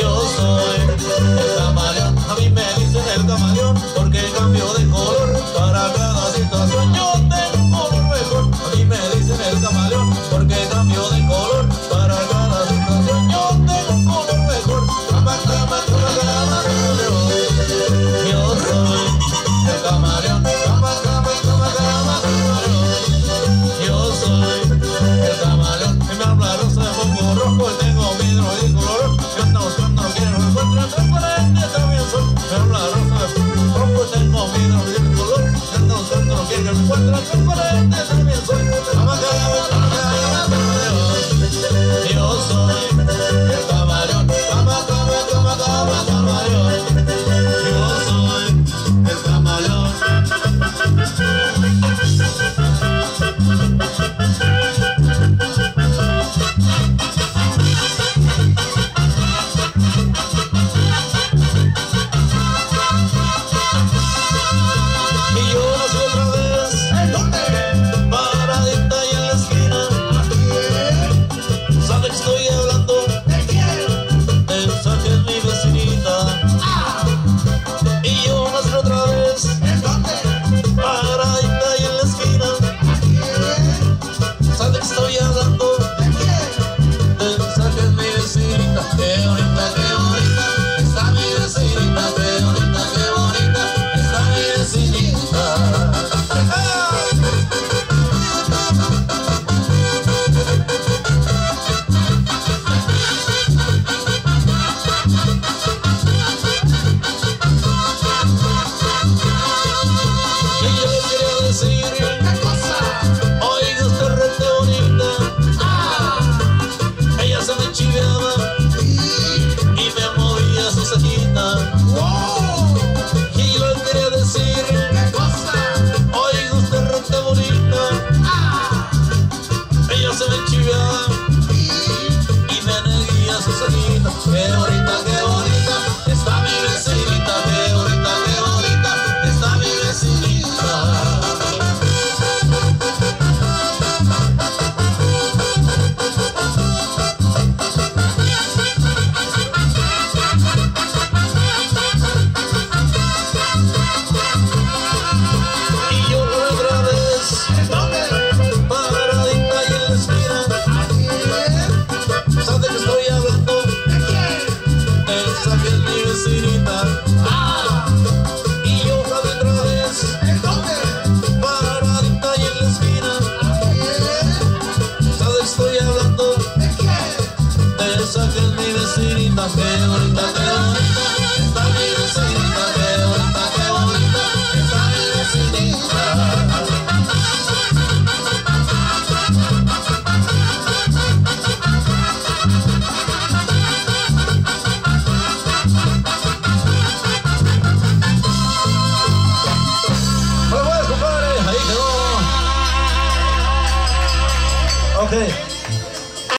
Yo soy el camaleón, a mí me dicen el camaleón.